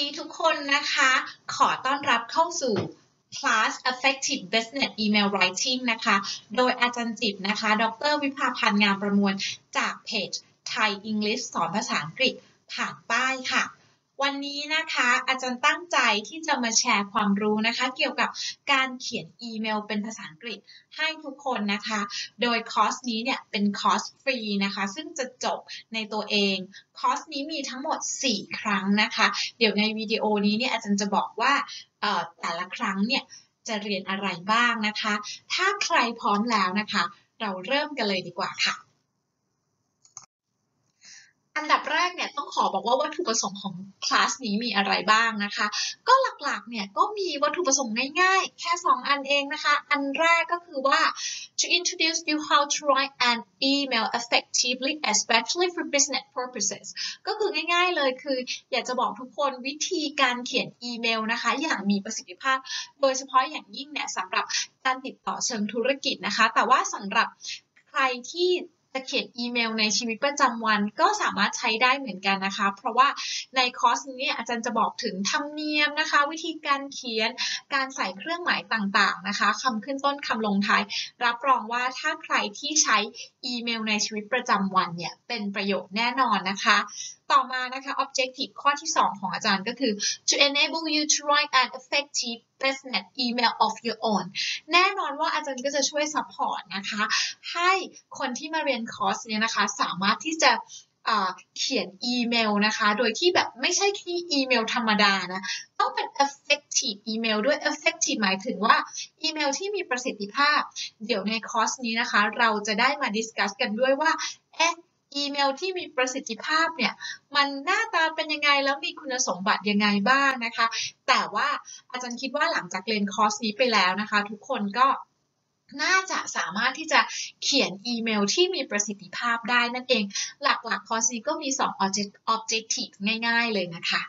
ดีทุกคนนะคะ ขอต้อนรับเข้าสู่ Class Effective Business Email Writing นะคะ โดยอาจารย์จิบนะคะ ดรวิภาพันธ์งามประมวล จากเพจ Thai English สอนภาษาอังกฤษผ่านป้ายค่ะ วันนี้นะคะอาจารย์ตั้งใจที่จะมาแชร์ความรู้นะคะ เกี่ยวกับการเขียนอีเมลเป็นภาษาอังกฤษให้ทุกคนนะคะ โดยคอร์สนี้เนี่ยเป็นคอร์สฟรีนะคะ ซึ่งจะจบในตัวเอง คอร์สนี้มีทั้งหมด 4 ครั้งนะคะ เดี๋ยวในวิดีโอนี้เนี่ยอาจารย์จะบอกว่าแต่ละครั้งเนี่ยจะเรียนอะไรบ้างนะคะ ถ้าใครพร้อมแล้วนะคะ เราเริ่มกันเลยดีกว่าค่ะ อันดับแรกเนี่ยต้องขอบอกว่าวัตถุประสงค์ของคลาสนี้มีอะไรบ้างนะคะ ก็หลักๆเนี่ยก็มีวัตถุประสงค์ง่ายๆ แค่ 2 อันเองนะคะ อันแรกก็คือว่า to introduce you how to write an email effectively especially for business purposes ก็คือง่ายๆเลยคือ อยากจะบอกทุกคนวิธีการเขียนอีเมลนะคะ อย่างมีประสิทธิภาพ โดยเฉพาะอย่างยิ่งเนี่ยสำหรับการติดต่อเชิงธุรกิจนะคะ แต่ว่าสำหรับใครที่ จะเขียนอีเมลในชีวิตประจำวันก็สามารถใช้ได้เหมือนกันนะคะ เพราะว่าในคอร์สนี้อาจารย์จะบอกถึงธรรมเนียมนะคะ วิธีการเขียนการใส่เครื่องหมายต่างๆนะคะคำขึ้นต้นคำลงท้าย รับรองว่าถ้าใครที่ใช้อีเมลในชีวิตประจำวันเนี่ยเป็นประโยชน์แน่นอนนะคะต่อมานะคะ objective ข้อที่ 2 ของอาจารย์ก็คือ to enable you to write an effective business email of your own แน่นอนว่าอาจารย์ก็จะช่วย support นะคะ ให้คนที่มาเรียนคอร์สนี้นะคะสามารถที่จะเขียนอีเมลนะคะ โดยที่แบบไม่ใช่ที่อีเมลธรรมดานะ ต้องเป็น effective อีเมลด้วย effective หมายถึงว่าอีเมลที่มีประสิทธิภาพ เดี๋ยวในคอร์สนี้นะคะ เราจะได้มา discuss กันด้วยว่า เอ๊ะ อีเมลที่มีประสิทธิภาพเนี่ยมันหน้าตาเป็นยังไงแล้วมีคุณสมบัติยังไงบ้างนะคะ แต่ว่าอาจารย์คิดว่าหลังจากเรียนคอร์สนี้ไปแล้วนะคะ ทุกคนก็น่าจะสามารถที่จะเขียนอีเมลที่มีประสิทธิภาพได้นั่นเอง หลักๆคอร์สนี้ก็มี 2 objective ง่าย ๆ เลยนะคะ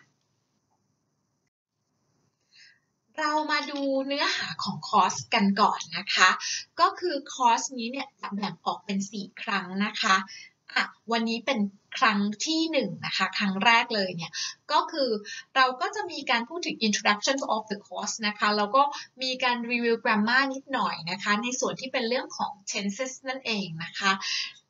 เรามาดูเนื้อหาของคอร์สกันก่อนนะคะ ก็คือคอร์สนี้เนี่ยจะแบ่งออกเป็น 4 ครั้งนะคะ อะวันนี้เป็นครั้งที่1นนะคะครั้งแรกเลยเนี่ยก็คือเราก็จะมีการพูดถึง introduction of the course นะคะแล้วก็มีการ review grammar นิดหน่อยนะคะในส่วนที่เป็นเรื่องของ tenses นั่นเองนะคะ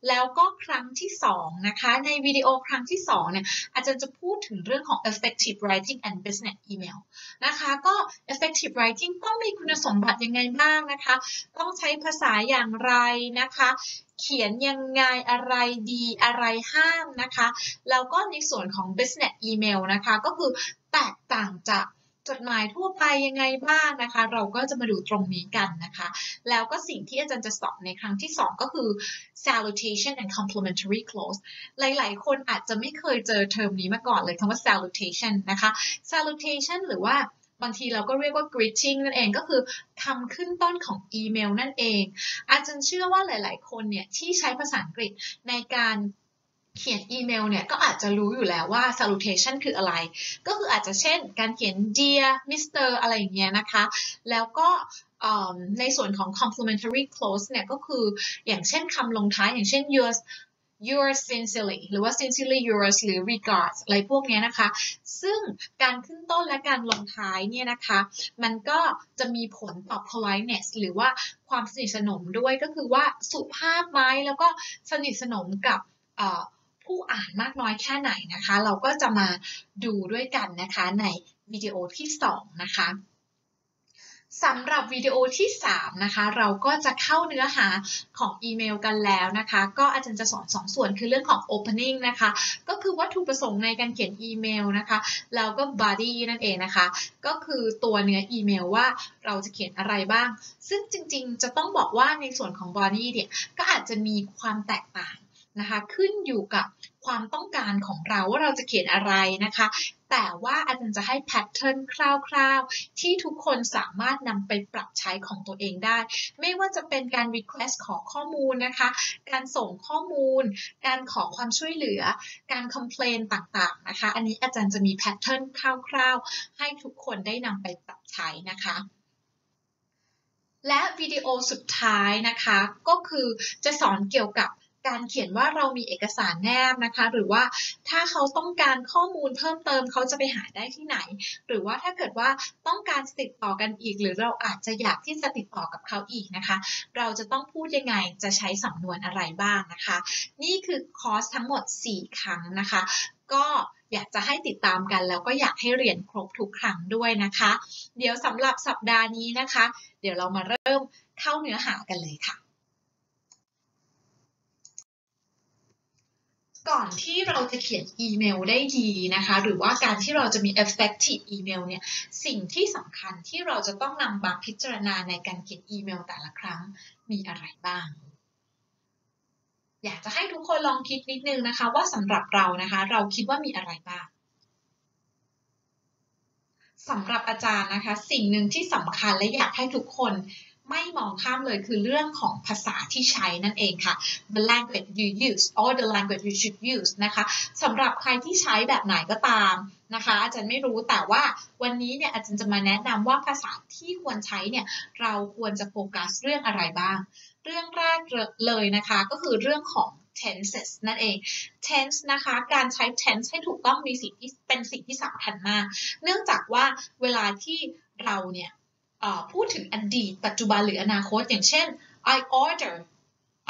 แล้วก็ครั้งที่2นะคะในวิดีโอครั้งที่2เนี่ยอาจารย์จะพูดถึงเรื่องของ effective writing and business email นะคะก็ effective writing ต้องมีคุณสมบัติยังไงบ้างนะคะ ต้องใช้ภาษาอย่างไรนะคะเขียนยังไงอะไรดีอะไรห้ามนะคะ แล้วก็ในส่วนของ business email นะคะ ก็คือแตกต่างจาก จดหมายทั่วไปยังไงบ้างนะคะ เราก็จะมาดูตรงนี้กันนะคะ แล้วก็สิ่งที่อาจารย์จะสอนในครั้งที่ 2 ก็คือ salutation and complimentary clause หลาย ๆ คนอาจจะไม่เคยเจอเทอมนี้มาก่อนเลยคำว่า salutation นะคะ salutation หรือว่าบางทีเราก็เรียกว่า greeting นั่นเองก็คือคำขึ้นต้นของอีเมลนั่นเอง อาจารย์เชื่อว่าหลาย ๆ คนเนี่ยที่ใช้ภาษาอังกฤษในการ เขียนอีเมลเนี่ยก็อาจจะรู้อยู่แล้วว่า salutation คืออะไร ก็คืออาจจะเช่นการเขียน dear Mr อะไรอย่างเงี้ยนะคะ แล้วก็ในส่วนของ complimentary clause เนี่ยก็คืออย่างเช่นคำลงท้ายอย่างเช่น yours yours sincerely หรือว่า sincerely yours หรือ regards อะไรพวกนี้นะคะ ซึ่งการขึ้นต้นและการลงท้ายเนี่ยนะคะ มันก็จะมีผลต่อ politeness หรือว่าความสนิทสนมด้วยก็คือว่าสุภาพไหมแล้วก็สนิทสนมกับ ผู้อ่านมากน้อยแค่ไหนนะคะ เราก็จะมาดูด้วยกันนะคะในวิดีโอที่ 2 นะคะสำหรับวิดีโอที่ 3 นะคะ เราก็จะเข้าเนื้อหาของอีเมลกันแล้วนะคะ ก็อาจารย์จะสอน2ส่วนคือเรื่องของ opening นะคะ ก็คือวัตถุประสงค์ในการเขียนอีเมลนะคะ แล้วก็ body นั่นเองนะคะ ก็คือตัวเนื้ออีเมลว่าเราจะเขียนอะไรบ้าง ซึ่งจริงๆ จะต้องบอกว่าในส่วนของ body เนี่ย ก็อาจจะมีความแตกต่าง นะคะขึ้นอยู่กับความต้องการของเราว่าเราจะเขียนอะไรนะคะ แต่ว่าอาจารย์จะให้ pattern คร่าวๆ ที่ทุกคนสามารถนำไปปรับใช้ของตัวเองได้ ไม่ว่าจะเป็นการ request ขอข้อมูลนะคะ การส่งข้อมูล การขอความช่วยเหลือ การ complain ต่างๆนะคะ อันนี้อาจารย์จะมี pattern คร่าวๆ ให้ทุกคนได้นำไปปรับใช้นะคะและวิดีโอสุดท้ายนะคะ ก็คือจะสอนเกี่ยวกับ การเขียนว่าเรามีเอกสารแนบนะคะ หรือว่าถ้าเขาต้องการข้อมูลเพิ่มเติมเขาจะไปหาได้ที่ไหน หรือว่าถ้าเกิดว่าต้องการติดต่อกันอีก หรือเราอาจจะอยากที่จะติดต่อกับเขาอีกนะคะ เราจะต้องพูดยังไงจะใช้สำนวนอะไรบ้างนะคะ นี่คือคอร์สทั้งหมด 4 ครั้งนะคะ ก็อยากจะให้ติดตามกันแล้วก็อยากให้เรียนครบทุกครั้งด้วยนะคะ เดี๋ยวสำหรับสัปดาห์นี้นะคะ เดี๋ยวเรามาเริ่มเข้าเนื้อหากันเลยค่ะ ก่อนที่เราจะเขียนอีเมลได้ดีนะคะ หรือว่าการที่เราจะมี effective email เนี่ย สิ่งที่สำคัญที่เราจะต้องนำมาพิจารณาในการเขียนอีเมลแต่ละครั้งมีอะไรบ้าง อยากจะให้ทุกคนลองคิดนิดนึงนะคะ ว่าสำหรับเรานะคะ เราคิดว่ามีอะไรบ้างสำหรับอาจารย์นะคะ สิ่งหนึ่งที่สำคัญและอยากให้ทุกคน ไม่มองข้ามเลยคือเรื่องของภาษาที่ใช้นั่นเองค่ะ the language you use or the language you should use นะคะสำหรับใครที่ใช้แบบไหนก็ตามนะคะ อาจารย์ไม่รู้แต่ว่าวันนี้เนี่ยอาจารย์จะมาแนะนำว่าภาษาที่ควรใช้เนี่ยเราควรจะโฟกัสเรื่องอะไรบ้าง เรื่องแรกเลยนะคะก็คือเรื่องของ tenses นั่นเอง tense นะคะ การใช้ tense ให้ถูกต้องมีสิ่งที่เป็นสิ่งที่สำคัญมาก เนื่องจากว่าเวลาที่เราเนี่ย พูดถึงอดีต ปัจจุบันหรืออนาคต อย่างเช่น I order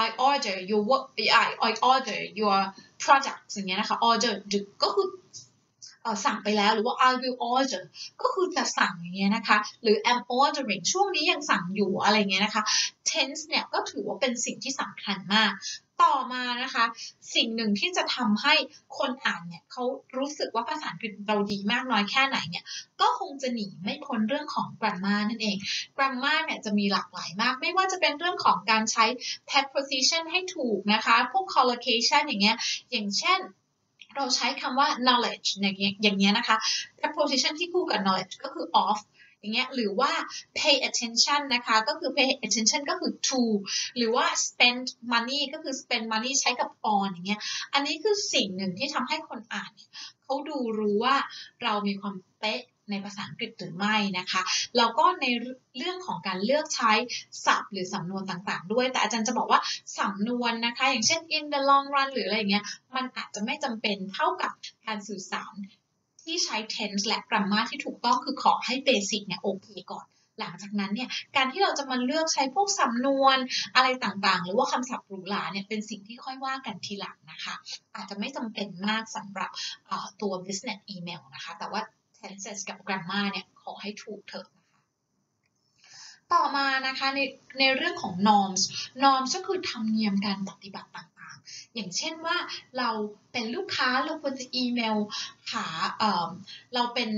I order your work I I order your product อย่างเงี้ยนะคะ order ก็คือสั่งไปแล้วหรือว่า I will order ก็คือจะสั่งอย่างเงี้ยนะคะ หรือ am ordering ช่วงนี้ยังสั่งอยู่อะไรเงี้ยนะคะ tense เนี่ยก็ถือว่าเป็นสิ่งที่สำคัญมาก ต่อมานะคะ สิ่งหนึ่งที่จะทำให้คนอ่านเนี่ยเขารู้สึกว่าภาษาอังกฤษเราดีมากน้อยแค่ไหนเนี่ยก็คงจะหนีไม่พ้นเรื่องของ grammar นั่นเอง grammar เนี่ยจะมีหลากหลายมาก ไม่ว่าจะเป็นเรื่องของการใช้ preposition ให้ถูกนะคะ พวก collocation อย่างเงี้ยอย่างเช่นเราใช้คำว่า knowledge อย่างเงี้ยนะคะ preposition ที่คู่กับ knowledge ก็คือ of อย่างเงี้ยหรือว่า pay attention นะคะก็คือ pay attention ก็คือ to หรือว่า spend money ก็คือ spend money ใช้กับ on อย่างเงี้ยอันนี้คือสิ่งหนึ่งที่ทำให้คนอ่านเขาดูรู้ว่าเรามีความเป๊ะในภาษาอังกฤษหรือไม่นะคะแล้วก็ในเรื่องของการเลือกใช้ศัพท์หรือสำนวนต่างๆ ด้วย แต่อาจารย์จะบอกว่าสำนวนนะคะ อย่างเช่น in the long run หรืออะไรเงี้ยมันอาจจะไม่จำเป็นเท่ากับการสื่อสาร ที่ใช้ tense และ grammar ที่ถูกต้องคือขอให้ basic เนี่ยโอเคก่อน หลังจากนั้นเนี่ยการที่เราจะมาเลือกใช้พวกสำนวนอะไรต่างๆ หรือว่าคำศัพท์หรูหราเนี่ยเป็นสิ่งที่ค่อยว่ากันทีหลังนะคะ อาจจะไม่จำเป็นมากสำหรับตัว business email นะคะ แต่ว่า tenses กับ grammar เนี่ยขอให้ถูกเถอะนะคะต่อมานะคะในในเรื่องของ norms norms ก็คือธรรมเนียมการปฏิบัติต่าง ๆ อย่างเช่นว่าเราเป็นลูกค้าเราควรจะอีเมลหากเราเป็น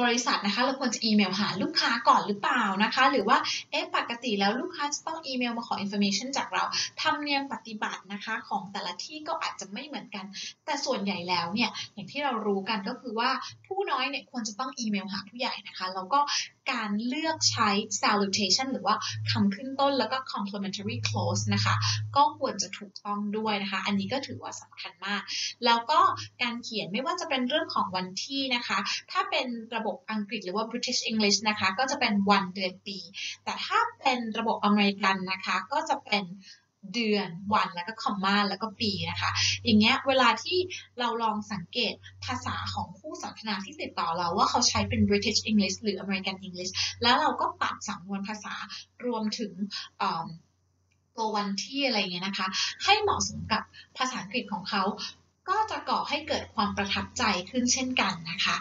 บริษัทนะคะ เราควรจะอีเมลหาลูกค้าก่อนหรือเปล่านะคะ หรือว่าเอ๊ะปกติแล้วลูกค้าจะต้องอีเมลมาขอ information จากเราธรรมเนียมปฏิบัตินะคะของแต่ละที่ก็อาจจะไม่เหมือนกัน แต่ส่วนใหญ่แล้วเนี่ยอย่างที่เรารู้กันก็คือว่าผู้น้อยเนี่ยควรจะต้องอีเมลหาผู้ใหญ่นะคะ แล้วก็การเลือกใช้ salutation หรือว่าคำขึ้นต้นแล้วก็ complimentary close นะคะ ก็ควรจะถูกต้องด้วยนะคะ อันนี้ก็ถือว่าสำคัญมาก แล้วก็การเขียนไม่ว่าจะเป็นเรื่องของวันที่นะคะ ถ้าเป็นระบบอังกฤษหรือว่า British English นะคะ ก็จะเป็นวันเดือนปี แต่ถ้าเป็นระบบอเมริกันนะคะ ก็จะเป็นเดือนวันแล้วก็คอมมาแล้วก็ปีนะคะ อย่างเงี้ยเวลาที่เราลองสังเกตภาษาของคู่สนทนาที่ติดต่อเราว่าเขาใช้เป็น British English หรือ American English แล้วเราก็ปรับสำนวนภาษารวมถึงตัววันที่อะไรเงี้ยนะคะ ให้เหมาะสมกับภาษาอังกฤษของเขา ก็จะก่อให้เกิดความประทับใจขึ้นเช่นกันนะคะ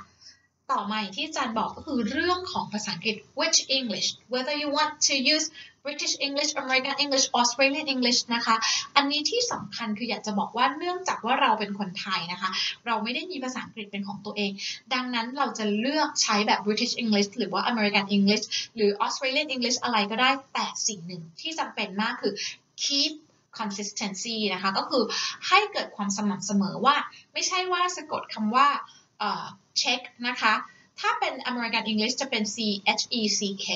ต่อมาที่อาจารย์บอกก็คือเรื่องของภาษาอังกฤษ which English whether you want to use British English American English Australian English นะคะ อันนี้ที่สำคัญคืออยากจะบอกว่าเนื่องจากว่าเราเป็นคนไทยนะคะ เราไม่ได้มีภาษาอังกฤษเป็นของตัวเอง ดังนั้นเราจะเลือกใช้แบบ British English หรือว่า American English หรือ Australian English อะไรก็ได้ แต่สิ่งหนึ่งที่จำเป็นมากคือ keep consistency นะคะ ก็คือให้เกิดความสม่ำเสมอว่า ไม่ใช่ว่าสะกดคำว่า เช็คนะคะ ถ้าเป็น American English จะเป็น C H E C K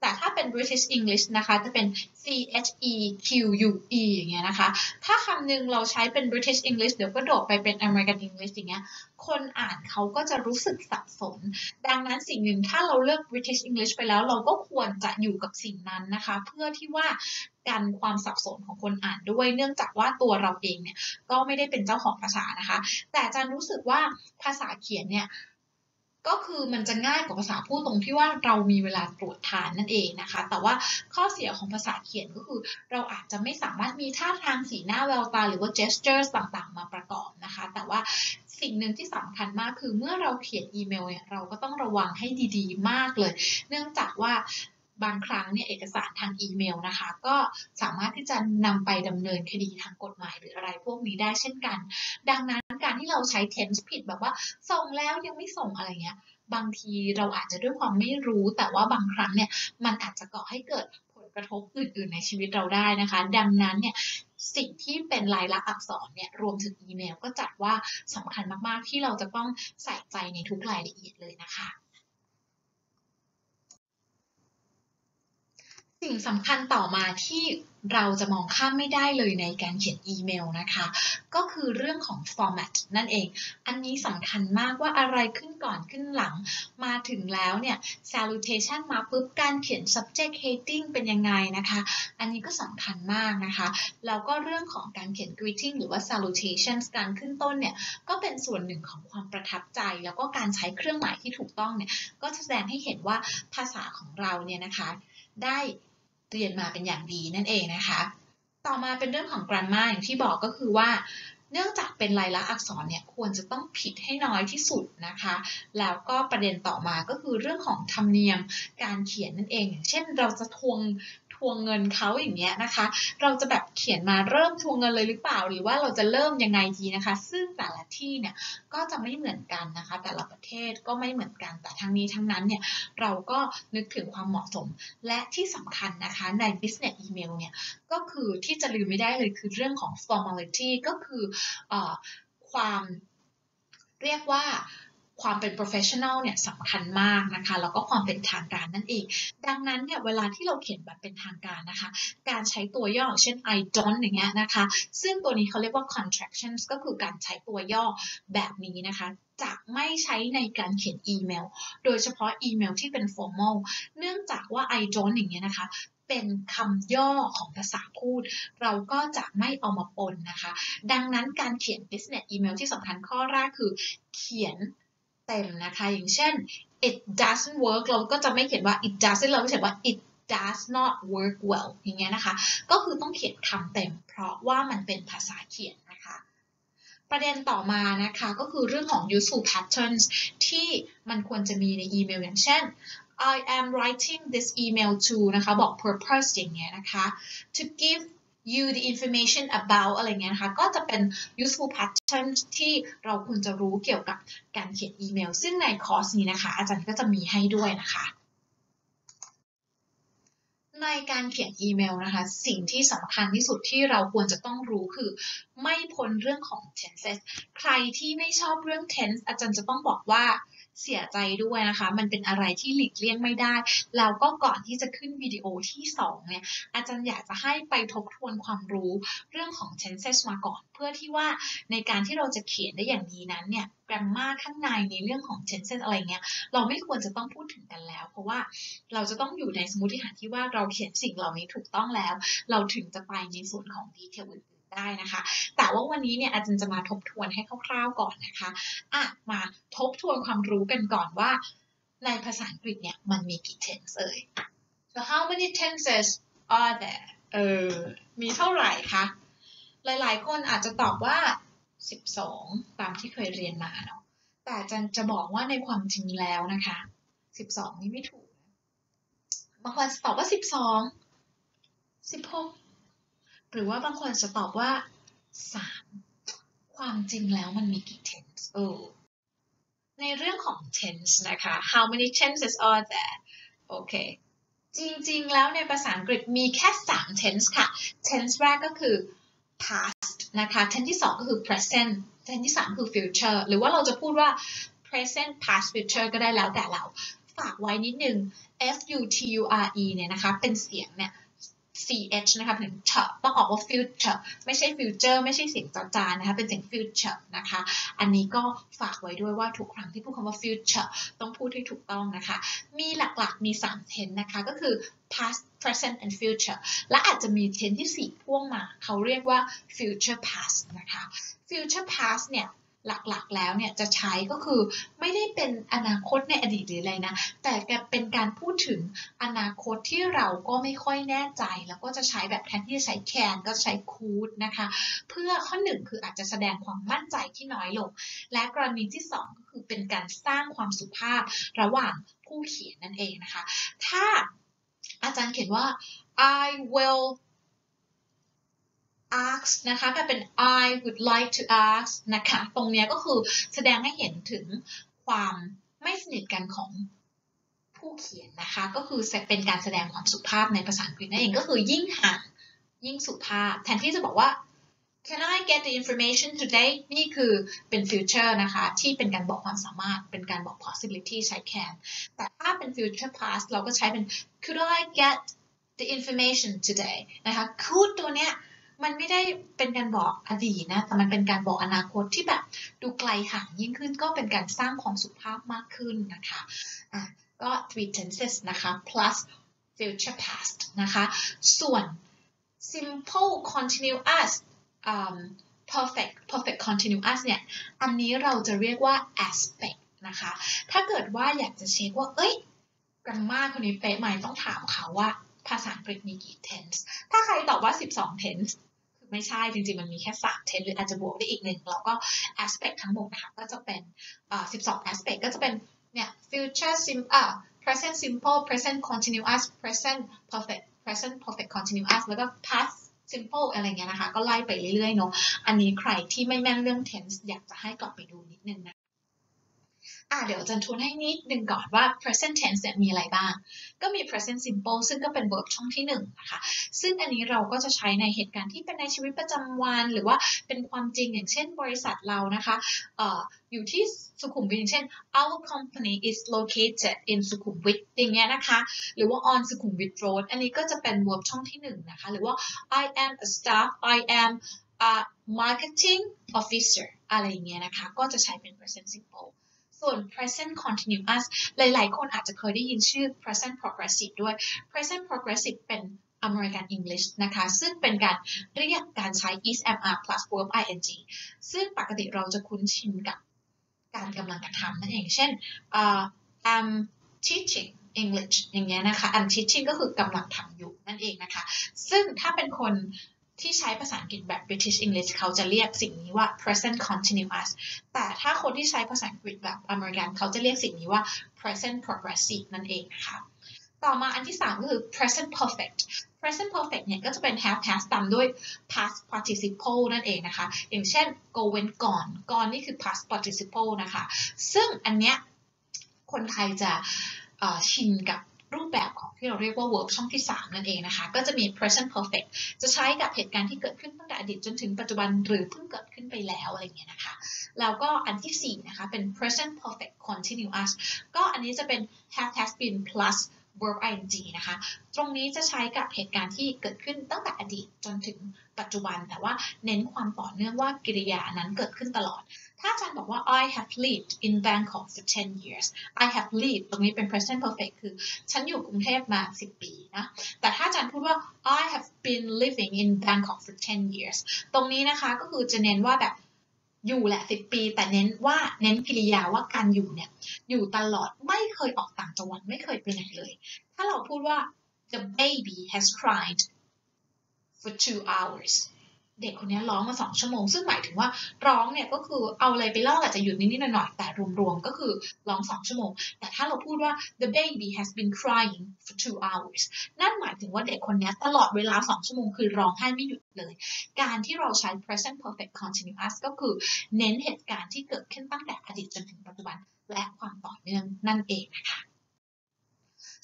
แต่ถ้าเป็น British English นะคะจะเป็น C H E Q U E อย่างเงี้ยนะคะ ถ้าคำหนึ่งเราใช้เป็น British English เดี๋ยวก็โดดไปเป็น American English อย่างเงี้ย คนอ่านเขาก็จะรู้สึกสับสน ดังนั้นสิ่งหนึ่งถ้าเราเลือก British English ไปแล้วเราก็ควรจะอยู่กับสิ่งนั้นนะคะ เพื่อที่ว่ากันความสับสนของคนอ่านด้วย เนื่องจากว่าตัวเราเองเนี่ยก็ไม่ได้เป็นเจ้าของภาษานะคะ แต่อาจารย์รู้สึกว่าภาษาเขียนเนี่ย ก็คือมันจะง่ายกว่าภาษาพูดตรงที่ว่าเรามีเวลาตรวจทานนั่นเองนะคะ แต่ว่าข้อเสียของภาษาเขียนก็คือ เราอาจจะไม่สามารถมีท่าทางสีหน้าแววตา หรือว่า gestures ต่างๆ มาประกอบนะคะ แต่ว่าสิ่งหนึ่งที่สำคัญมากคือเมื่อเราเขียนอีเมลเนี่ยเราก็ต้องระวังให้ดีๆ มากเลย เนื่องจากว่าบางครั้งเนี่ยเอกสารทางอีเมลนะคะ ก็สามารถที่จะนำไปดำเนินคดีทางกฎหมายหรืออะไรพวกนี้ได้เช่นกัน ดังนั้น การที่เราใช้ tense ผิดแบบว่า ส่งแล้วยังไม่ส่งอะไรเงี้ย บางทีเราอาจจะด้วยความไม่รู้ แต่ว่าบางครั้งเนี่ยมันอาจจะก่อให้เกิดผลกระทบอื่น ๆ ในชีวิตเราได้นะคะ ดังนั้นเนี่ยสิ่งที่เป็นลายลักษณ์อักษรเนี่ยรวมถึงอีเมลก็จัดว่าสำคัญมาก ๆ ที่เราจะต้องใส่ใจในทุกรายละเอียดเลยนะคะ สิ่งสำคัญต่อมาที่เราจะมองข้ามไม่ได้เลยในการเขียนอีเมลนะคะ ก็คือเรื่องของ format นั่นเอง อันนี้สำคัญมากว่าอะไรขึ้นก่อนขึ้นหลัง มาถึงแล้วเนี่ย salutation มาปุ๊บการเขียน subject heading เป็นยังไงนะคะ อันนี้ก็สำคัญมากนะคะ แล้วก็เรื่องของการเขียน greeting หรือว่า salutation การขึ้นต้นเนี่ย ก็เป็นส่วนหนึ่งของความประทับใจ แล้วก็การใช้เครื่องหมายที่ถูกต้องเนี่ย ก็แสดงให้เห็นว่าภาษาของเราเนี่ยนะคะ ได้ เรียนมาเป็นอย่างดีนั่นเองนะคะ ต่อมาเป็นเรื่องของ grammar อย่างที่บอกก็คือว่า เนื่องจากเป็นลายลักษณ์อักษรเนี่ยควรจะต้องผิดให้น้อยที่สุดนะคะ แล้วก็ประเด็นต่อมาก็คือเรื่องของธรรมเนียมการเขียนนั่นเอง อย่างเช่นเราจะทวง ทวงเงินเขาอย่างเงี้ยนะคะ เราจะแบบเขียนมาเริ่มทวงเงินเลยหรือเปล่า หรือว่าเราจะเริ่มยังไงดีนะคะ ซึ่งแต่ละที่เนี่ยก็จะไม่เหมือนกันนะคะ แต่ละประเทศก็ไม่เหมือนกัน แต่ทั้งนี้ทั้งนั้นเนี่ยเราก็นึกถึงความเหมาะสม และที่สำคัญนะคะใน business email เนี่ยก็คือที่จะลืมไม่ได้เลยคือเรื่องของ formality ก็คืออความเรียกว่า ความเป็น professional เนี่ยสำคัญมากนะคะแล้วก็ความเป็นทางการนั่นเอง ดังนั้นเนี่ยเวลาที่เราเขียนแบบเป็นทางการนะคะ การใช้ตัวย่อเช่น I don't อย่างเงี้ยนะคะ ซึ่งตัวนี้เขาเรียกว่า contractions ก็คือการใช้ตัวย่อแบบนี้นะคะจะไม่ใช้ในการเขียนอีเมล โดยเฉพาะอีเมลที่เป็น formal เนื่องจากว่า I don't อย่างเงี้ยนะคะ เป็นคำย่อของภาษาพูด เราก็จะไม่เอามาปนนะคะ ดังนั้นการเขียน business email ที่สำคัญข้อแรกคือเขียน เต็มนะคะ อย่างเช่น it doesn't work เราก็จะไม่เขียนว่า it doesn't เราก็เขียนว่า it does not work well อย่างเงี้ยนะคะ ก็คือต้องเขียนคำเต็ม เพราะว่ามันเป็นภาษาเขียนนะคะ ประเด็นต่อมานะคะก็คือเรื่องของ useful patterns ที่มันควรจะมีในอีเมลอย่างเช่น I am writing this email to นะคะ บอก purpose อย่างเงี้ยนะคะ to give you the information about อะไรเงี้ยนะคะก็จะเป็น useful pattern ที่เราควรจะรู้เกี่ยวกับการเขียนอีเมล ซึ่งในคอร์สนี้นะคะ อาจารย์ก็จะมีให้ด้วยนะคะ ในการเขียนอีเมลนะคะ สิ่งที่สำคัญที่สุดที่เราควรจะต้องรู้คือ ไม่พ้นเรื่องของ tenses ใครที่ไม่ชอบเรื่อง tense อาจารย์จะต้องบอกว่า เสียใจด้วยนะคะ มันเป็นอะไรที่หลีกเลี่ยงไม่ได้ แล้วก็ก่อนที่จะขึ้นวิดีโอที่2เนี่ยอาจารย์อยากจะให้ไปทบทวนความรู้เรื่องของ tenses มาก่อน เพื่อที่ว่าในการที่เราจะเขียนได้อย่างดีนั้นเนี่ย grammar ข้างในในเรื่องของ tenses อะไรเงี้ยเราไม่ควรจะต้องพูดถึงกันแล้ว เพราะว่าเราจะต้องอยู่ในสมมติฐานที่ว่าเราเขียนสิ่งเหล่านี้ถูกต้องแล้ว เราถึงจะไปในส่วนของดีเทลอื่น ได้นะคะ แต่ว่าวันนี้เนี่ยอาจารย์จะมาทบทวนให้คร่าวๆก่อนนะคะอะมาทบทวนความรู้กันก่อนว่า ในภาษาอังกฤษเนี่ยมันมีกี่ tense เอ่ย so how many tenses are there เออมีเท่าไหร่คะหลายๆ คนอาจจะตอบว่า 12 ตามที่เคยเรียนมาเนาะแต่อาจารย์จะบอกว่าในความจริงแล้วนะคะ 12 นี่ไม่ถูก บางคนตอบว่า 12 16 หรือว่าบางคนจะตอบว่า3ความจริงแล้วมันมีกี่ tense เออในเรื่องของ tense นะคะ how many tenses are there โอเค จริงๆ แล้วในภาษาอังกฤษมีแค่3 tense ค่ะ tense แรกก็คือ past นะคะ tense ที่ 2 ก็คือ present tense ที่ 3 คือ future หรือว่าเราจะพูดว่า present past future ก็ได้แล้วแต่เรา ฝากไว้นิดนึง f u t u r e เนี่ยนะคะ เป็นเสียงเนี่ย ch นะคะถึงเต้องออกว่า future ไม่ใช่ future ไม่ใช่เสียงจอจานนะคะ เป็นเสียง future นะคะ อันนี้ก็ฝากไว้ด้วยว่าทุกครั้งที่พูดคำว่า future ต้องพูดให้ถูกต้องนะคะ มีหลักๆมี3 tense นะคะ ก็คือ past present and future และอาจจะมี tense ที่ 4 พ่วงมา เขาเรียกว่า future past นะคะ future past เนี่ย หลักๆ แล้วเนี่ยจะใช้ก็คือไม่ได้เป็นอนาคตในอดีตหรืออะไรนะ แต่เป็นการพูดถึงอนาคตที่เราก็ไม่ค่อยแน่ใจ แล้วก็จะใช้แบบแทนที่จะใช้ can ก็ใช้ could นะคะ เพื่อข้อหนึ่งคืออาจจะแสดงความมั่นใจที่น้อยลง และกรณีที่สองก็คือเป็นการสร้างความสุภาพระหว่างผู้เขียนนั่นเองนะคะ ถ้าอาจารย์เขียนว่า I will ask นะคะกลายเป็น I would like to ask นะคะ ตรงนี้ก็คือแสดงให้เห็นถึงความไม่สนิทกันของผู้เขียนนะคะ ก็คือเป็นการแสดงความสุภาพในภาษาอังกฤษนั่นเองก็คือยิ่งห่างยิ่งสุภาพ แทนที่จะบอกว่า Can I get the information today นี่คือเป็น future นะคะ ที่เป็นการบอกความสามารถ เป็นการบอก possibility ใช้ can แต่ถ้าเป็น future past เราก็ใช้เป็น Could I get the information today นะคะ could ตัวเนี้ย มันไม่ได้เป็นการบอกอดีตนะแต่มันเป็นการบอกอนาคตที่แบบดูไกลห่างยิ่งขึ้นก็เป็นการสร้างความสุภาพมากขึ้นนะคะะก็ three tenses นะคะ plus future past นะคะ ส่วน simple continuous um, perfect perfect continuous เนี่ย อันนี้เราจะเรียกว่า aspect นะคะ ถ้าเกิดว่าอยากจะเช็คว่า เอ้ยกรามาคนนี้เป๊ะไหมต้องถามเขาว่าภาษาอังกฤษมีกี่ tense ถ้าใครตอบว่า 12 tense ไม่ใช่จริงๆ มันมีแค่3 tense หรืออาจจะบวกได้อีกหนึ่งแล้วก็ aspect ทั้งหมดนะคะก็จะเป็น12 aspect ก็จะเป็นเนี่ย future sim อ่า present simple present continuous present perfect present perfect continuous แล้วก็ past simple อะไรเงี้ยนะคะ ก็ไล่ไปเรื่อยๆเนาะอันนี้ใครที่ไม่แม่นเรื่อง tense อยากจะให้กลับไปดูนิดนึงนะ อะเดี๋ยวจารย์ทวนให้นิดนึงก่อนว่า present tense เนี่ยมีอะไรบ้าง ก็มี present simple ซึ่งก็เป็น verb ช่องที่1นนะคะซึ่งอันนี้เราก็จะใช้ในเหตุการณ์ที่เป็นในชีวิตประจำวัน หรือว่าเป็นความจริงอย่างเช่นบริษัทเรานะคะอออยู่ที่สุขุมวิทอย่างเช่น our company is located in สุขุมวิทอย่างเงี้ยนะคะหรือว่า on สุขุมวิท road อันนี้ก็จะเป็น verb ช่องที่1นะคะหรือว่า I am a staff I am a marketing officer อะไรอย่างเงี้ยนะคะ ก็จะใช้เป็น present simple ส่วน present continuous หลายๆ คนอาจจะเคยได้ยินชื่อ present progressive ด้วย present progressive เป็น American English นะคะ ซึ่งเป็นการเรียกการใช้ is/am/are plus verb ing ซึ่งปกติเราจะคุ้นชินกับการกำลังกระทำนั่นเอง เช่น uh, I'm teaching English อย่างเงี้ยนะคะ I'm teaching ก็คือกำลังทำอยู่นั่นเองนะคะ ซึ่งถ้าเป็นคน ที่ใช้ภาษาอังกฤษแบบ British English เขาจะเรียกสิ่งนี้ว่า present continuous แต่ถ้าคนที่ใช้ภาษาอังกฤษแบบอเมริกัน เขาจะเรียกสิ่งนี้ว่า present progressive นั่นเองนะคะต่อมาอันที่ 3 ก็คือ present perfect present perfect เนี่ยก็จะเป็น have past ตามด้วย past participle นั่นเองนะคะ อย่างเช่น go went gone gone นี่คือ past participle นะคะ ซึ่งอันเนี้ยคนไทยจะชินกับ รูปแบบของที่เราเรียกว่า verb ช่องที่ 3 นั่นเองนะคะ ก็จะมี present perfect จะใช้กับเหตุการณ์ที่เกิดขึ้นตั้งแต่อดีตจนถึงปัจจุบันหรือเพิ่งเกิดขึ้นไปแล้วอะไรเงี้ยนะคะ แล้วก็อันที่ 4 นะคะ เป็น present perfect continuous ก็อันนี้จะเป็น have has been plus verb ing นะคะ ตรงนี้จะใช้กับเหตุการณ์ที่เกิดขึ้นตั้งแต่อดีตจนถึงปัจจุบัน แต่ว่าเน้นความต่อเนื่องว่ากิริยานั้นเกิดขึ้นตลอด ถ้าอาจารย์บอกว่า I have lived in Bangkok for 10 years I have lived ตรงนี้เป็น present perfect คือ ฉันอยู่กรุงเทพมา 10 ปีนะ แต่ถ้าอาจารย์พูดว่า I have been living in Bangkok for 10 years ตรงนี้นะคะก็คือจะเน้นว่าแบบอยู่แหละสิปี แต่เน้นว่าเน้นกิริยาว่าการอยู่เนี่ย อยู่ตลอดไม่เคยออกต่างจังหวัดไม่เคยไปไหนเลย ถ้าเราพูดว่า the baby has cried for two hours เด็กคนนี้ร้องมาสองชั่วโมง ซึ่งหมายถึงว่าร้องเนี่ยก็คือเอาอะไรไปเล่ออาจจะหยุดนิดๆหน่อยๆแต่รวมๆก็คือร้องสองชั่วโมง แต่ถ้าเราพูดว่า the baby has been crying for two hours นั่นหมายถึงว่าเด็กคนนี้ตลอดเวลาสองชั่วโมงคือร้องไห้ไม่หยุดเลย การที่เราใช้ present perfect continuous ก็คือเน้นเหตุการณ์ที่เกิดขึ้นตั้งแต่อดีตจนถึงปัจจุบัน และความต่อเนื่องนั่นเองนะคะ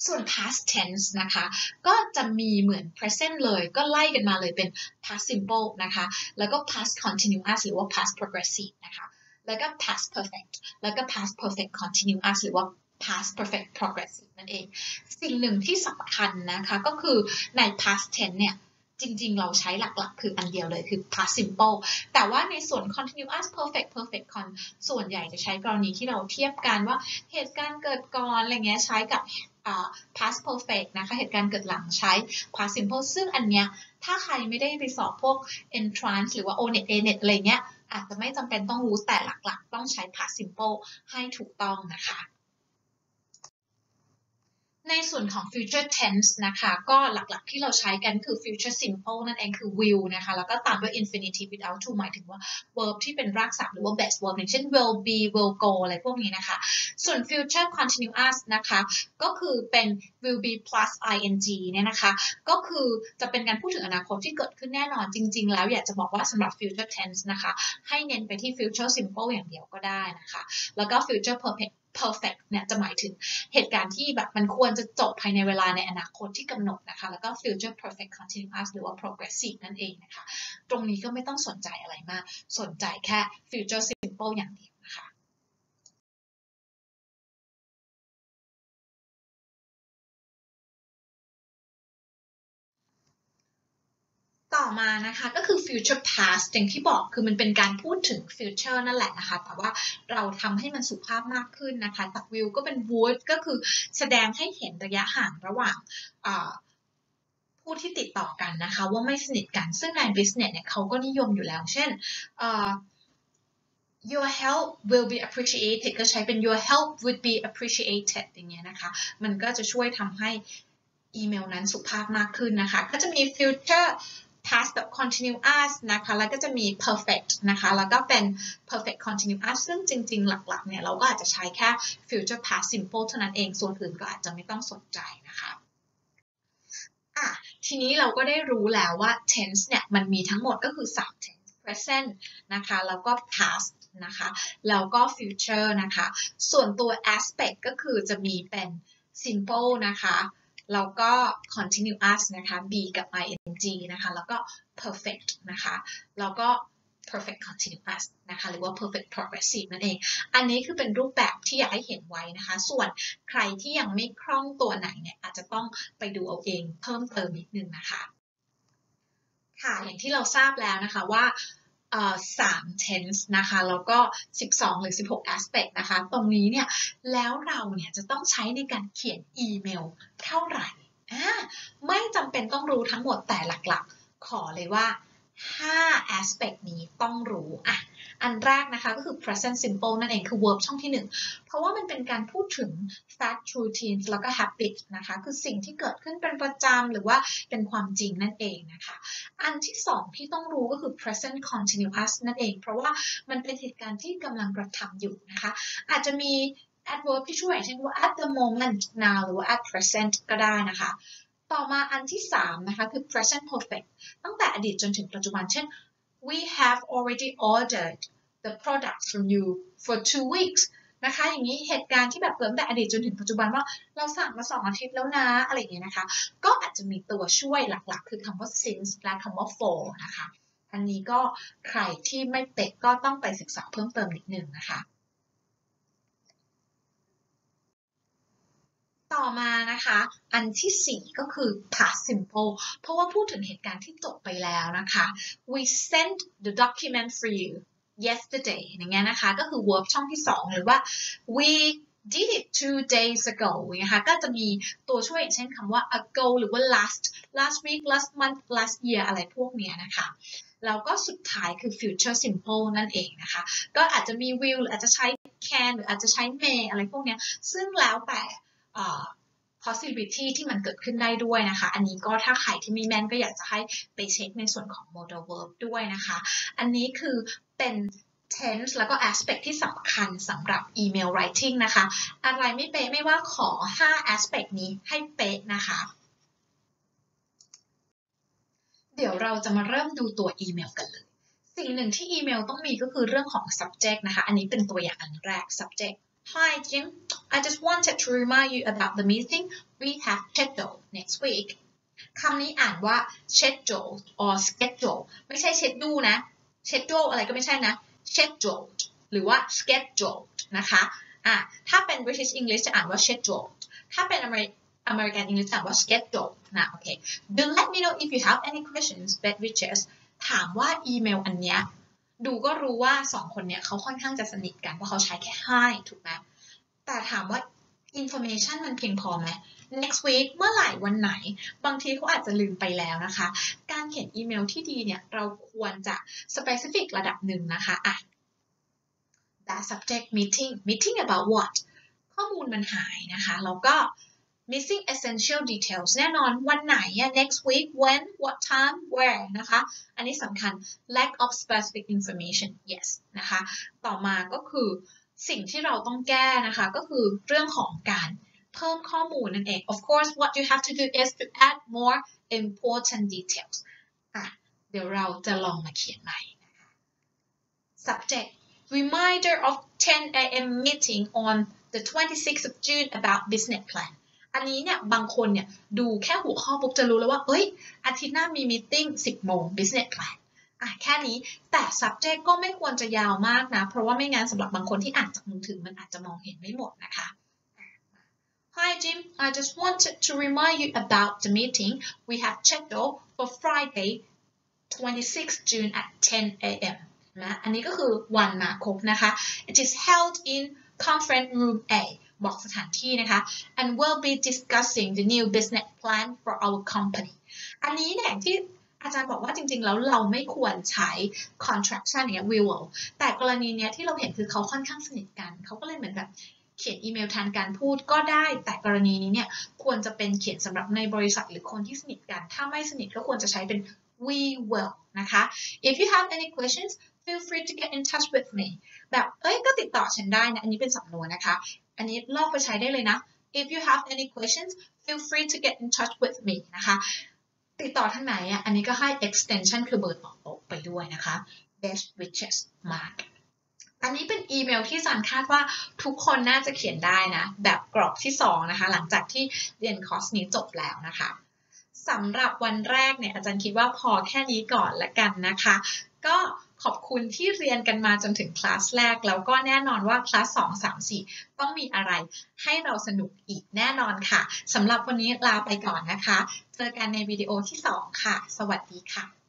ส่วน past tense นะคะ ก็จะมีเหมือน present เลยก็ไล่กันมาเลยเป็น past simple นะคะ แล้วก็ past continuous หรือว่า past progressive นะคะ แล้วก็ past perfect แล้วก็ past perfect continuous หรือว่า past perfect progressive นั่นเอง สิ่งหนึ่งที่สำคัญนะคะก็คือใน past tense เนี่ยจริง ๆ เราใช้หลัก ๆ คืออันเดียวเลยคือ past simple แต่ว่าในส่วน continuous perfect perfect con ส่วนใหญ่จะใช้กรณีที่เราเทียบกันว่าเหตุการณ์เกิดก่อนอะไรเงี้ยใช้กับ past perfect นะคะเหตุการณ์เกิดหลังใช้ past simple ซึ่งอันเนี้ยถ้าใครไม่ได้ไปสอบพวก entrance หรือว่า onet anet อะไรเงี้ยอาจจะไม่จำเป็นต้องรู้แต่หลักๆ ต้องใช้ past simple ให้ถูกต้องนะคะ ในส่วนของ future tense นะคะ ก็หลักๆที่เราใช้กันคือ future simple นั่นเองคือ will นะคะ แล้วก็ตามด้วย infinitive without to หมายถึงว่า verb ที่เป็นรากศัพท์หรือว่า base verb อย่างเช่น will be will go อะไรพวกนี้นะคะ ส่วน future continuous นะคะ ก็คือเป็น will be plus ing เนี่ยนะคะ ก็คือจะเป็นการพูดถึงอนาคตที่เกิดขึ้นแน่นอนจริง ๆ แล้วอยากจะบอกว่าสำหรับ future tense นะคะ ให้เน้นไปที่ future simple อย่างเดียวก็ได้นะคะ แล้วก็ future perfect perfect เนี่ยจะหมายถึงเหตุการณ์ที่แบบมันควรจะจบภายในเวลาในอนาคตที่กำหนดนะคะ แล้วก็ future perfect continuous หรือว่า progressive นั่นเองนะคะ ตรงนี้ก็ไม่ต้องสนใจอะไรมาก สนใจแค่ future simple อย่างเดียวนะคะ ต่อมานะคะก็คือ future past อย่างที่บอกคือมันเป็นการพูดถึง future นั่นแหละนะคะ แต่ว่าเราทำให้มันสุภาพมากขึ้นนะคะจาก will ก็เป็น would ก็คือแสดงให้เห็นระยะห่างระหว่างผู้ที่ติดต่อกันนะคะ ว่าไม่สนิทกันซึ่งใน business เนี่ยเขาก็นิยมอยู่แล้ว เช่น your help will be appreciated ก็ใช้เป็น your help would be appreciated อย่างเงี้ยนะคะ มันก็จะช่วยทำให้อีเมลนั้นสุภาพมากขึ้นนะคะ ก็จะมี future past แบบ continuous นะคะ แล้วก็จะมี perfect นะคะ แล้วก็เป็น perfect continuous ซึ่งจริง ๆ หลัก ๆ เนี่ยเราก็อาจจะใช้แค่ future past simple เท่านั้นเอง ส่วนอื่นก็อาจจะไม่ต้องสนใจนะคะอะทีนี้เราก็ได้รู้แล้วว่า tense เนี่ยมันมีทั้งหมดก็คือ3 tense present นะคะ แล้วก็ past นะคะ แล้วก็ future นะคะ ส่วนตัว aspect ก็คือจะมีเป็น simple นะคะ แล้วก็ continuous นะคะ be กับ ing นะคะ แล้วก็ perfect นะคะ แล้วก็ perfect continuous นะคะ หรือว่า perfect progressive นั่นเอง อันนี้คือเป็นรูปแบบที่อยากให้เห็นไว้นะคะ ส่วนใครที่ยังไม่คล่องตัวไหนเนี่ย อาจจะต้องไปดูเอาเองเพิ่มเติมนิดนึงนะคะ ค่ะ อย่างที่เราทราบแล้วนะคะว่า สาม tense นะคะแล้วก็ 12 หรือ 16 aspect นะคะตรงนี้เนี่ยแล้วเราเนี่ยจะต้องใช้ในการเขียนอีเมลเท่าไหร่ไม่จำเป็นต้องรู้ทั้งหมดแต่หลักๆ ขอเลยว่า 5 aspect นี้ต้องรู้อะ อันแรกนะคะก็คือ present simple นั่นเองคือ verb ช่องที่ 1 เพราะว่ามันเป็นการพูดถึง fact routines แล้วก็ habit นะคะคือสิ่งที่เกิดขึ้นเป็นประจำหรือว่าเป็นความจริงนั่นเองนะคะอันที่ 2 ที่ต้องรู้ก็คือ present continuous นั่นเอง เพราะว่ามันเป็นเหตุการณ์ที่กำลังกระทำอยู่นะคะอาจจะมี adverb ที่ช่วยเช่นว่า at the moment now หรือว่า at present ก็ได้นะคะ ต่อมาอันที่ 3 นะคะ คือ present perfect ตั้งแต่อดีตจนถึงปัจจุบัน เช่น we have already ordered the products from you for two weeks นะคะอย่างนี้เหตุการณ์ที่แบบเกิดตั้งแต่อดีตจนถึงปัจจุบันว่าเราสั่งมาสองอาทิตย์แล้วนะอะไรอย่างเงี้ยนะคะ ก็อาจจะมีตัวช่วยหลักๆ คือคำว่า since และคำว่า for นะคะ อันนี้ก็ใครที่ไม่เป๊กก็ต้องไปศึกษาเพิ่มเติมนิดนึงนะคะ ต่อมานะคะ อันที่ 4 ก็คือ past simple เพราะว่าพูดถึงเหตุการณ์ที่จบไปแล้วนะคะ we sent the document for you yesterday อย่างเงี้ยนะคะ ก็คือ verb ช่องที่ 2 หรือว่า we did it two days ago นะคะ ก็จะมีตัวช่วยอย่างเช่นคำว่า ago หรือว่า last last week last month last year อะไรพวกเนี้ยนะคะ แล้วก็สุดท้ายคือ future simple นั่นเองนะคะ ก็อาจจะมี will หรืออาจจะใช้ can หรืออาจจะใช้ may อะไรพวกเนี้ย ซึ่งแล้วแต่ possibility ที่มันเกิดขึ้นได้ด้วยนะคะ อันนี้ก็ถ้าใครที่มีแม่นก็อยากจะให้ไปเช็คในส่วนของ modal verb ด้วยนะคะ อันนี้คือเป็น tense แล้วก็ aspect ที่สำคัญสำหรับ email writing นะคะ อะไรไม่เป๊ะไม่ว่าขอ 5 aspect นี้ให้เป๊ะนะคะ เดี๋ยวเราจะมาเริ่มดูตัวอีเมลกันเลย สิ่งหนึ่งที่อีเมลต้องมีก็คือเรื่องของ subject นะคะ อันนี้เป็นตัวอย่างอันแรก subject Hi Jim, I just wanted to remind you about the meeting we have scheduled next week คำนี้อ่านว่า schedule or schedule ไม่ใช่ schedule นะ schedule อะไรก็ไม่ใช่นะ scheduled หรือว่า scheduled นะคะอ่ะถ้าเป็น British English จะอ่านว่า scheduled ถ้าเป็น American English จะอ่านว่า scheduled นะโอเค do let me know if you have any questions that reaches ถามว่าอีเมลอันเนี้ย ดูก็รู้ว่าสองคนเนี้ยเขาค่อนข้างจะสนิทกันเพราะเขาใช้แค่ hi ถูกไหมแต่ถามว่า information มันเพียงพอไหม next week เมื่อไหร่วันไหน บางทีเขาอาจจะลืมไปแล้วนะคะ การเขียนอีเมลที่ดีเนี่ย เราควรจะ specific ระดับหนึ่งนะคะอะ that subject meeting meeting about what ข้อมูลมันหายนะคะ แล้วก็ missing essential details แน่นอนวันไหน next week when what time where นะคะ อันนี้สำคัญ lack of specific information yes นะคะ ต่อมาก็คือสิ่งที่เราต้องแก้นะคะ ก็คือเรื่องของการเพิ่มข้อมูลนั่นเอง of course what you have to do is to add more important details อ่ะเดี๋ยวเราจะลองมาเขียนใหม่ subject reminder of 10 a.m. meeting on the 26th of June about business plan อันนี้เนี่ยบางคนเนี่ยดูแค่หัวข้อปุ๊บจะรู้แล้วว่า เอ้ย อาทิตย์หน้ามีมีติ้ง10 โมง business plan อะแค่นี้แต่ subject ก็ไม่ควรจะยาวมากนะ เพราะว่าไม่งั้นสำหรับบางคนที่อ่านจากมือถือมันอาจจะมองเห็นไม่หมดนะคะ Hi Jim, I just wanted to remind you about the meeting we have scheduled for Friday 26 June at 10 a.m. นะอันนี้ก็คือวันมาครบนะคะ It is held in conference room A บอกสถานที่นะคะ and we'll be discussing the new business plan for our company อันนี้เนี่ยที่อาจารย์บอกว่าจริงๆ แล้วเราไม่ควรใช้ contraction อย่างเงี้ย we will แต่กรณีเนี้ยที่เราเห็นคือเขาค่อนข้างสนิทกัน เขาก็เลยเหมือนแบบเขียนอีเมลแทนการพูดก็ได้ แต่กรณีนี้เนี่ยควรจะเป็นเขียนสำหรับในบริษัทหรือคนที่สนิทกัน ถ้าไม่สนิทก็ควรจะใช้เป็น we will นะคะ if you have any questions feel free to get in touch with me แบบ เอ้ย ก็ติดต่อฉันได้นะ อันนี้เป็นสำนวนนะคะ อันนี้ลอกไปใช้ได้เลยนะ if you have any questions feel free to get in touch with me นะคะ ติดต่อทางไหนอะ อันนี้ก็ให้ extension คือเบอร์ต่อไปด้วยนะคะ best wishes mark อันนี้เป็นอีเมลที่สันคาดว่าทุกคนน่าจะเขียนได้นะ แบบกรอบที่ 2 นะคะ หลังจากที่เรียนคอร์สนี้จบแล้วนะคะสำหรับวันแรกเนี่ยอาจารย์คิดว่าพอแค่นี้ก่อนละกันนะคะ ก็ ขอบคุณที่เรียนกันมาจนถึงคลาสแรก แล้วก็แน่นอนว่าคลาสสองสามสี่ต้องมีอะไรให้เราสนุกอีกแน่นอนค่ะสำหรับวันนี้ลาไปก่อนนะคะ เจอกันในวิดีโอที่ 2 ค่ะ สวัสดีค่ะ